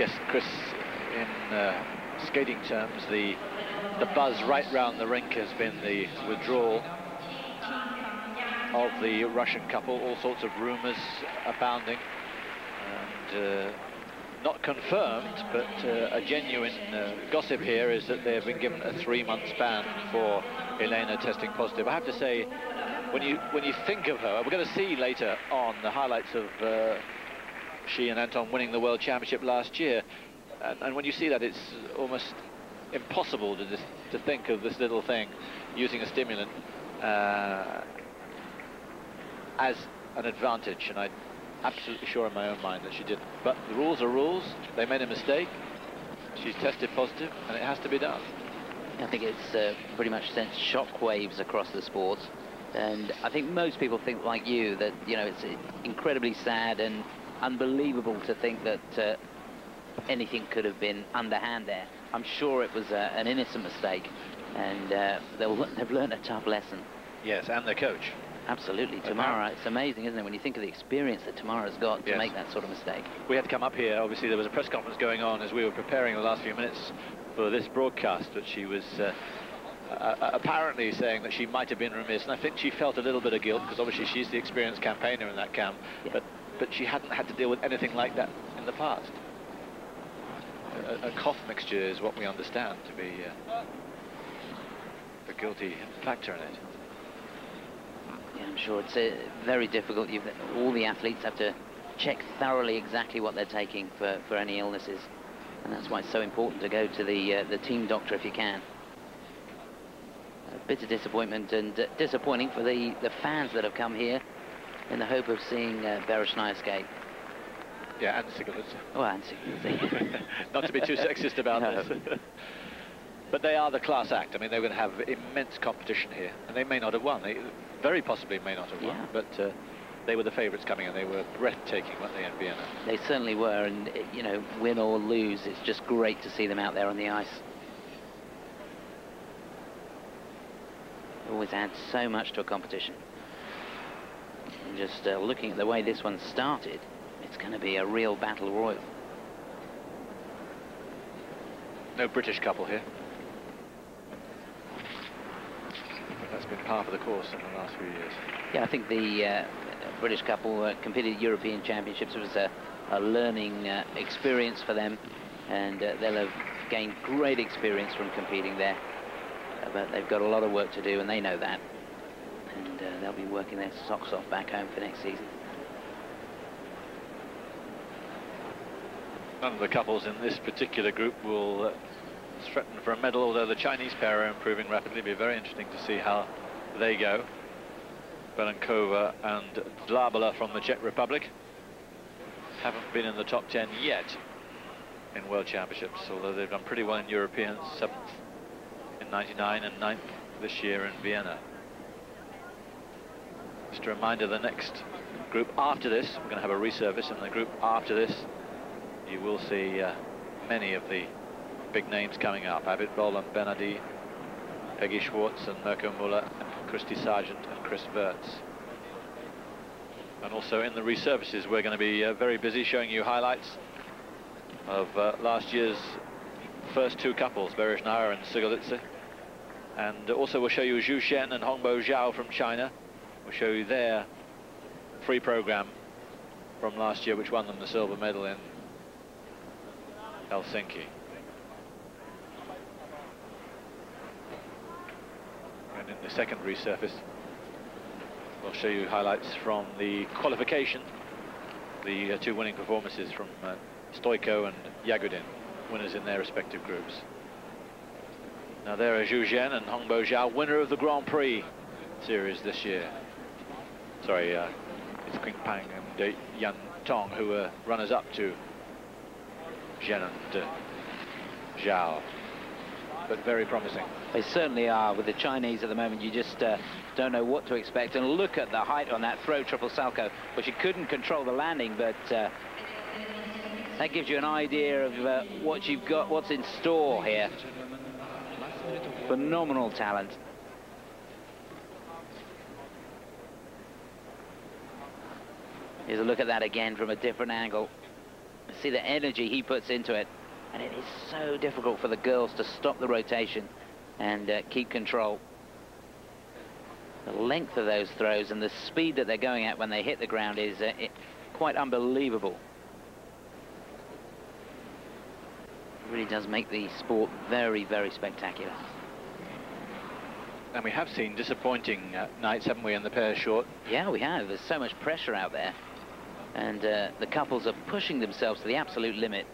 Yes, Chris, in uh, skating terms, the the buzz right round the rink has been the withdrawal of the Russian couple, all sorts of rumours abounding, and uh, not confirmed, but uh, a genuine uh, gossip here is that they have been given a three-month ban for Elena testing positive. I have to say, when you when you think of her, we're going to see later on the highlights of uh, she and Anton winning the World Championship last year, and, and when you see that, it's almost impossible to just, to think of this little thing using a stimulant uh, as an advantage, and I'm absolutely sure in my own mind that she didn't. But the rules are rules. They made a mistake. She's tested positive, and it has to be done. I think it's uh, pretty much sent shock waves across the sport. And I think most people think like you that, you know, it's incredibly sad and unbelievable to think that uh, anything could have been underhand there. I'm sure it was uh, an innocent mistake, and uh, they've learned a tough lesson. Yes, and the coach. Absolutely, Tamara. It's amazing, isn't it, when you think of the experience that Tamara's got to yes. make that sort of mistake. We had to come up here. Obviously, there was a press conference going on as we were preparing the last few minutes for this broadcast, but she was uh, uh, apparently saying that she might have been remiss, and I think she felt a little bit of guilt because obviously she's the experienced campaigner in that camp, yeah. but but she hadn't had to deal with anything like that in the past. A, a cough mixture is what we understand to be uh, the guilty factor in it. Yeah, I'm sure it's uh, very difficult. You've, all the athletes have to check thoroughly exactly what they're taking for, for any illnesses. And that's why it's so important to go to the, uh, the team doctor if you can. A bit of disappointment and uh, disappointing for the, the fans that have come here in the hope of seeing uh, Berezhnaya skate. Yeah, and Sikharulidze. Oh, and Sikharulidze. Not to be too sexist about no. this. but they are the class act. I mean, they're going to have immense competition here, and they may not have won. They very possibly may not have won, yeah. but uh, they were the favourites coming in. They were breathtaking, weren't they, in Vienna? They certainly were, and, uh, you know, win or lose, it's just great to see them out there on the ice. It Always adds so much to a competition. Just uh, looking at the way this one started, it's going to be a real battle royal. No British couple here. That's been part of the course in the last few years. Yeah, I think the uh, British couple uh, competed at European Championships. It was a, a learning uh, experience for them, and uh, they'll have gained great experience from competing there. Uh, but they've got a lot of work to do, and they know that. Uh, they'll be working their socks off back home for next season. None of the couples in this particular group will threaten for a medal, although the Chinese pair are improving rapidly. It'll be very interesting to see how they go. Belenkova and Dlabola from the Czech Republic haven't been in the top 10 yet in World Championships, although they've done pretty well in Europeans, 7th in 99 and 9th this year in Vienna. Just a reminder, the next group after this, we're going to have a resurface, and the group after this, you will see uh, many of the big names coming up. Abitbol and Bernardi, Peggy Schwarz and Mirko Muller, Kristy Sargeant and Kris Wirtz. And also in the resurfaces, we're going to be uh, very busy showing you highlights of uh, last year's first two couples, Berezhnaya and Sikharulidze. And also we'll show you Xue Shen and Hongbo Zhao from China. We'll show you their free program from last year, which won them the silver medal in Helsinki. And in the second resurface, we'll show you highlights from the qualification, the uh, two winning performances from uh, Stojko and Yagudin, winners in their respective groups. Now there are Xue Shen and Hongbo Zhao, winner of the Grand Prix series this year. Sorry, uh, it's Qing Pang and uh, Jian Tong who are runners-up to Shen and uh, Zhao. But very promising. They certainly are. With the Chinese at the moment, you just uh, don't know what to expect. And look at the height on that throw triple salchow, which he couldn't control the landing, but uh, that gives you an idea of uh, what you've got, what's in store here. Phenomenal talent. Here's a look at that again from a different angle. see the energy he puts into it. And it is so difficult for the girls to stop the rotation and uh, keep control. The length of those throws and the speed that they're going at when they hit the ground is uh, it, quite unbelievable. It really does make the sport very, very spectacular. And we have seen disappointing uh, nights, haven't we, in the pair short? Yeah, we have. There's so much pressure out there. And uh, the couples are pushing themselves to the absolute limit.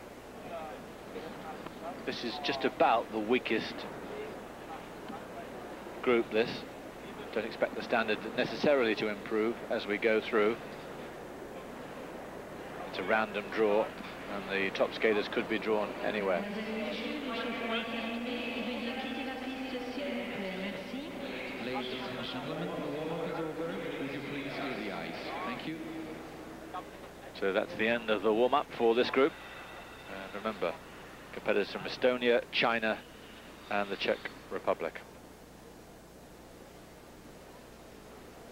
This is just about the weakest group, this. Don't expect the standard necessarily to improve as we go through. It's a random draw, and the top skaters could be drawn anywhere. Ladies and gentlemen, the warm-up is over. Would you please clear the ice? Thank you. So uh, that's the end of the warm-up for this group. And remember, competitors from Estonia, China, and the Czech Republic.